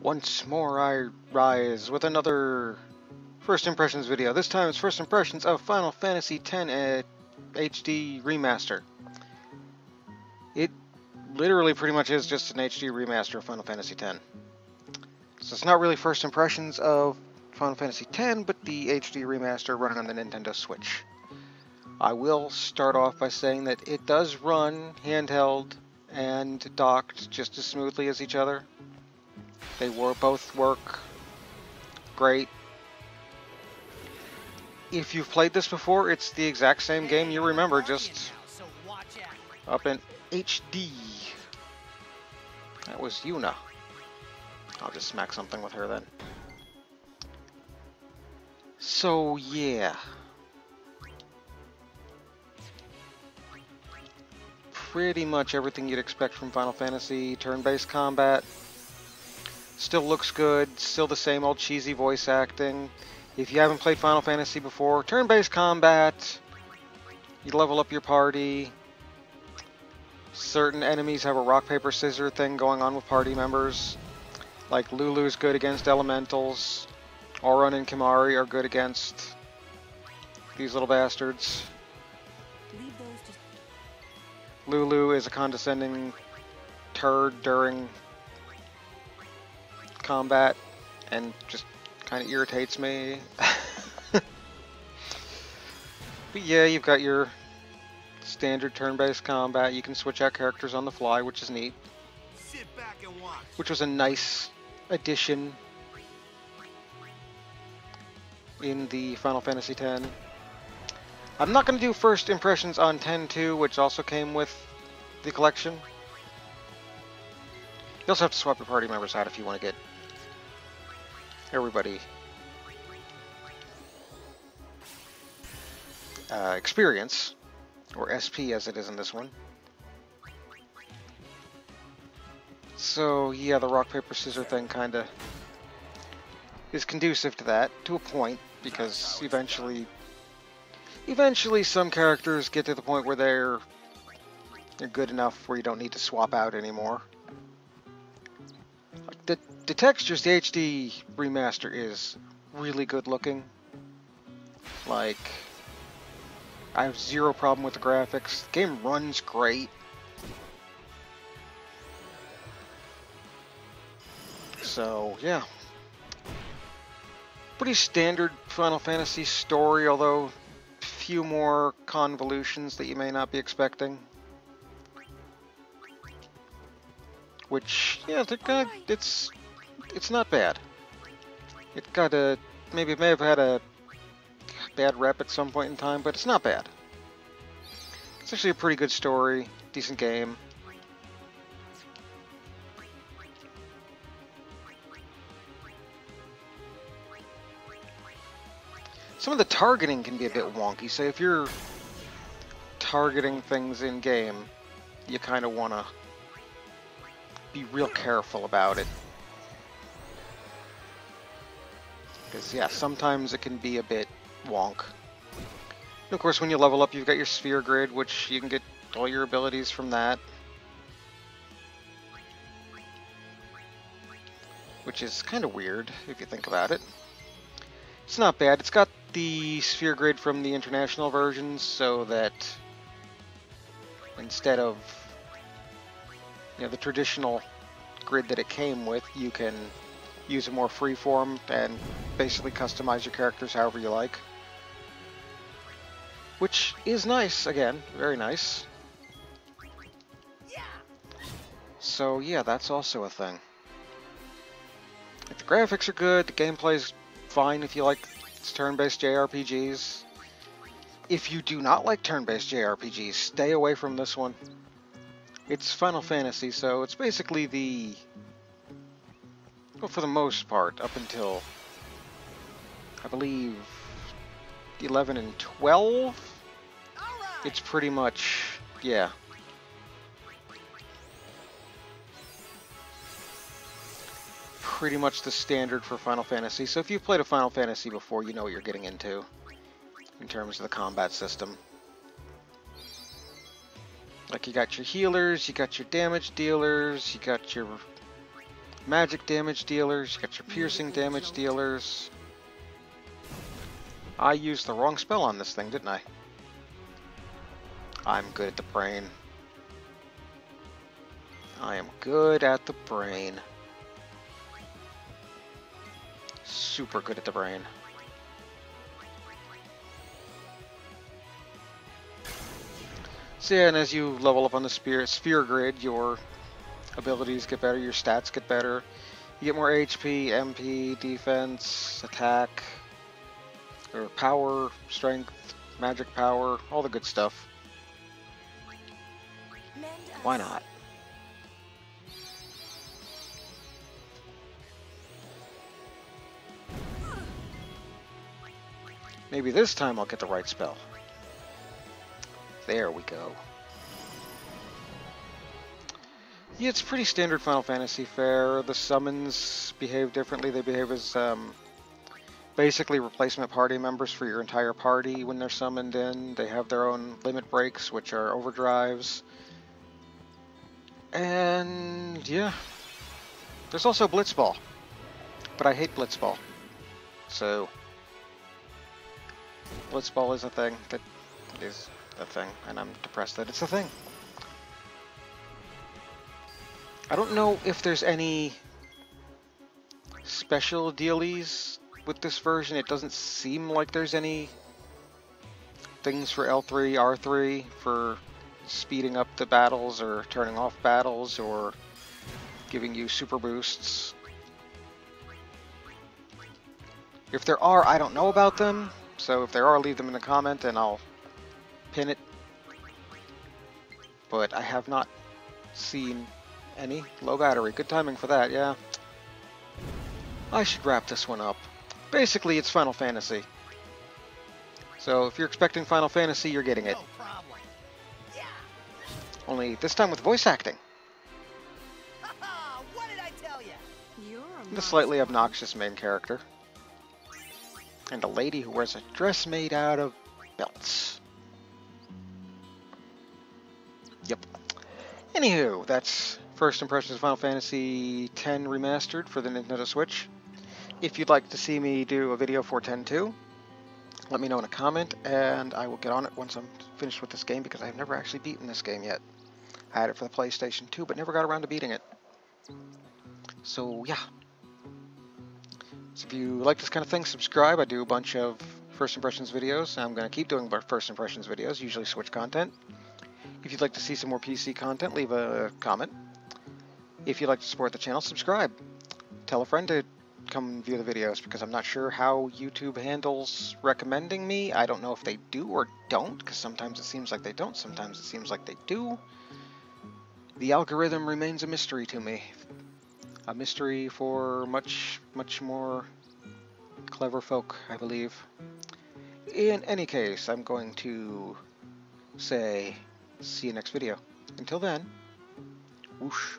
Once more I rise with another first impressions video. This time it's first impressions of Final Fantasy X HD Remaster. It literally pretty much is just an HD remaster of Final Fantasy X. So it's not really first impressions of Final Fantasy X, but the HD remaster running on the Nintendo Switch. I will start off by saying that it does run handheld and docked just as smoothly as each other. They were, both work great. If you've played this before, it's the exact same game you remember, just up in HD. That was Yuna. I'll just smack something with her then. So, yeah. Pretty much everything you'd expect from Final Fantasy. Turn-based combat. Still looks good, still the same old cheesy voice acting. If you haven't played Final Fantasy before, turn-based combat, you level up your party. Certain enemies have a rock, paper, scissors thing going on with party members. Like Lulu's good against elementals. Auron and Kimahri are good against these little bastards. Lulu is a condescending turd during combat and just kind of irritates me. but yeah, you've got your standard turn-based combat. You can switch out characters on the fly, which is neat. Which was a nice addition in the Final Fantasy X. I'm not going to do first impressions on 10-2, which also came with the collection. You also have to swap your party members out if you want to get everybody uh, experience, or SP as it is in this one. So yeah, the rock, paper, scissors thing kind of is conducive to that, to a point, because eventually, eventually some characters get to the point where they're, they're good enough where you don't need to swap out anymore the textures, the HD remaster is really good looking. Like, I have zero problem with the graphics. The game runs great. So, yeah. Pretty standard Final Fantasy story, although a few more convolutions that you may not be expecting. which yeah, kind of, it's it's not bad. It got a maybe it may have had a bad rep at some point in time, but it's not bad. It's actually a pretty good story, decent game. Some of the targeting can be a bit wonky, so if you're targeting things in game, you kind of want to be real careful about it. Because, yeah, sometimes it can be a bit wonk. And of course, when you level up, you've got your sphere grid, which you can get all your abilities from that. Which is kind of weird, if you think about it. It's not bad. It's got the sphere grid from the international versions, so that instead of you know, the traditional grid that it came with, you can use a more freeform and basically customize your characters however you like. Which is nice, again, very nice. So yeah, that's also a thing. the graphics are good, the gameplay's fine if you like turn-based JRPGs. If you do not like turn-based JRPGs, stay away from this one. It's Final Fantasy, so it's basically the... Well, for the most part, up until... I believe... 11 and 12? It's pretty much... yeah. Pretty much the standard for Final Fantasy. So if you've played a Final Fantasy before, you know what you're getting into in terms of the combat system. Like you got your healers, you got your damage dealers, you got your magic damage dealers, you got your piercing damage dealers. I used the wrong spell on this thing, didn't I? I'm good at the brain. I am good at the brain. Super good at the brain. So yeah, and as you level up on the sphere, sphere grid, your abilities get better, your stats get better. You get more HP, MP, defense, attack, or power, strength, magic power, all the good stuff. Why not? Maybe this time I'll get the right spell. There we go. Yeah, it's pretty standard Final Fantasy fare. The summons behave differently. They behave as um, basically replacement party members for your entire party when they're summoned in. They have their own limit breaks, which are overdrives. And yeah, there's also Blitzball, but I hate Blitzball. So Blitzball is a thing that is a thing, and I'm depressed that it's a thing. I don't know if there's any special dealies with this version. It doesn't seem like there's any things for L3, R3 for speeding up the battles or turning off battles or giving you super boosts. If there are, I don't know about them, so if there are, leave them in the comment and I'll pin it. But I have not seen any. Low battery. Good timing for that, yeah. I should wrap this one up. Basically, it's Final Fantasy. So if you're expecting Final Fantasy, you're getting it. Yeah. Only this time with voice acting. The slightly obnoxious main character. And a lady who wears a dress made out of belts. Yep. Anywho, that's first impressions of Final Fantasy X Remastered for the Nintendo Switch. If you'd like to see me do a video for 10.2, let me know in a comment, and I will get on it once I'm finished with this game, because I've never actually beaten this game yet. I had it for the PlayStation 2, but never got around to beating it. So, yeah. So if you like this kind of thing, subscribe. I do a bunch of first impressions videos. I'm going to keep doing first impressions videos, usually Switch content. If you'd like to see some more PC content, leave a comment. If you'd like to support the channel, subscribe. Tell a friend to come view the videos because I'm not sure how YouTube handles recommending me. I don't know if they do or don't because sometimes it seems like they don't, sometimes it seems like they do. The algorithm remains a mystery to me. A mystery for much, much more clever folk, I believe. In any case, I'm going to say see you next video. Until then, whoosh.